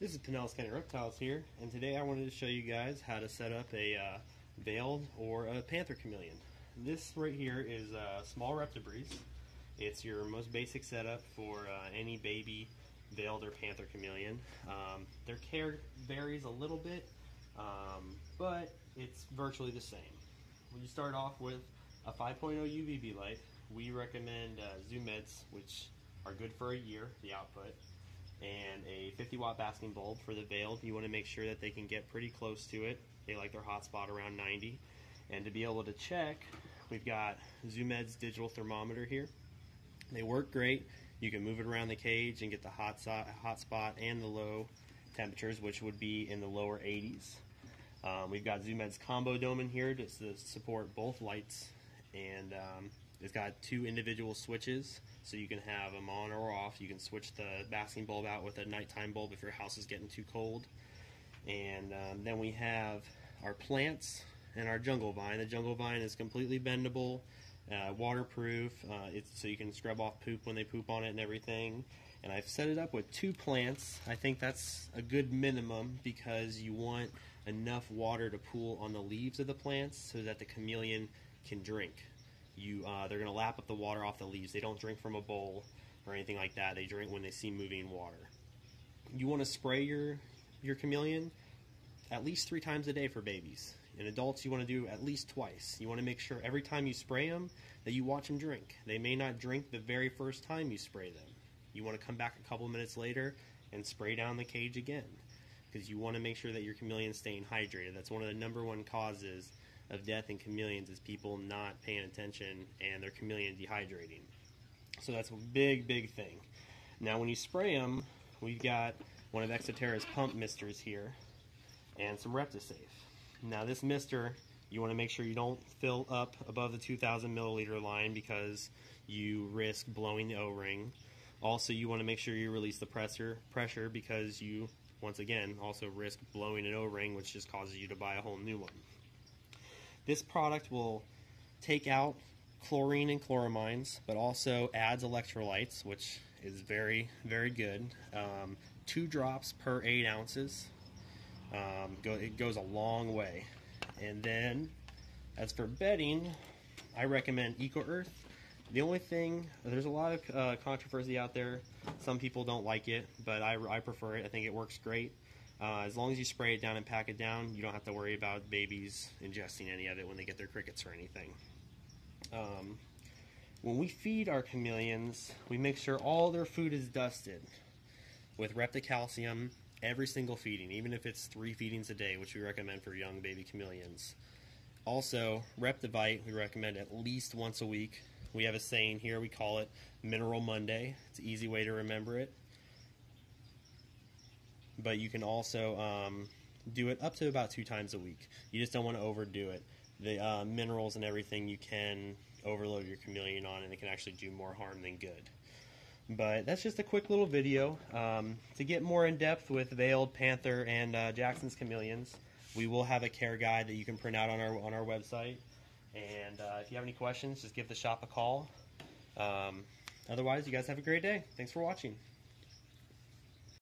This is Pinellas County Reptiles here, and today I wanted to show you guys how to set up a uh, veiled or a panther chameleon. This right here is a small Reptibreeze. It's your most basic setup for uh, any baby veiled or panther chameleon. Um, their care varies a little bit, um, but it's virtually the same. When you start off with a 5.0 UVB light, we recommend uh, Zoo Meds, which are good for a year, the output, and a 50 watt basking bulb for the veiled. You want to make sure that they can get pretty close to it. They like their hot spot around 90. And to be able to check, we've got Zoo Meds digital thermometer here. They work great. You can move it around the cage and get the hot, hot spot and the low temperatures, which would be in the lower 80s. Um, we've got Zoo Meds combo dome in here to support both lights and um, it's got two individual switches, so you can have them on or off. You can switch the basking bulb out with a nighttime bulb if your house is getting too cold. And um, then we have our plants and our jungle vine. The jungle vine is completely bendable, uh, waterproof, uh, so you can scrub off poop when they poop on it and everything. And I've set it up with two plants. I think that's a good minimum because you want enough water to pool on the leaves of the plants so that the chameleon can drink you uh, they're going to lap up the water off the leaves. They don't drink from a bowl or anything like that. They drink when they see moving water. You want to spray your your chameleon at least three times a day for babies. In adults, you want to do at least twice. You want to make sure every time you spray them that you watch them drink. They may not drink the very first time you spray them. You want to come back a couple minutes later and spray down the cage again because you want to make sure that your chameleon is staying hydrated. That's one of the number one causes of death in chameleons is people not paying attention and their chameleon dehydrating. So that's a big, big thing. Now, when you spray them, we've got one of Exoterra's pump misters here and some Reptisafe. Now, this mister, you want to make sure you don't fill up above the 2,000 milliliter line because you risk blowing the O-ring. Also, you want to make sure you release the pressure, pressure because you, once again, also risk blowing an O-ring, which just causes you to buy a whole new one. This product will take out chlorine and chloramines, but also adds electrolytes, which is very, very good. Um, two drops per eight ounces. Um, go, it goes a long way. And then, as for bedding, I recommend EcoEarth. The only thing, there's a lot of uh, controversy out there. Some people don't like it, but I, I prefer it. I think it works great. Uh, as long as you spray it down and pack it down, you don't have to worry about babies ingesting any of it when they get their crickets or anything. Um, when we feed our chameleons, we make sure all their food is dusted with Repticalcium every single feeding, even if it's three feedings a day, which we recommend for young baby chameleons. Also, Reptivite we recommend at least once a week. We have a saying here, we call it Mineral Monday. It's an easy way to remember it but you can also um, do it up to about two times a week. You just don't want to overdo it. The uh, minerals and everything you can overload your chameleon on, and it can actually do more harm than good. But that's just a quick little video. Um, to get more in depth with Veiled, Panther, and uh, Jackson's chameleons, we will have a care guide that you can print out on our on our website. And uh, if you have any questions, just give the shop a call. Um, otherwise, you guys have a great day. Thanks for watching.